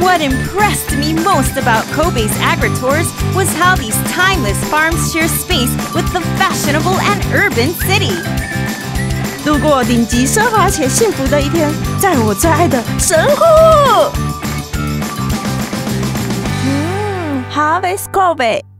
What impressed me most about Kobe's agritours was how these timeless farms share space with the fashionable and urban city. 度过顶级奢华且幸福的一天，在我最爱的神户。嗯，Harvest Kobe。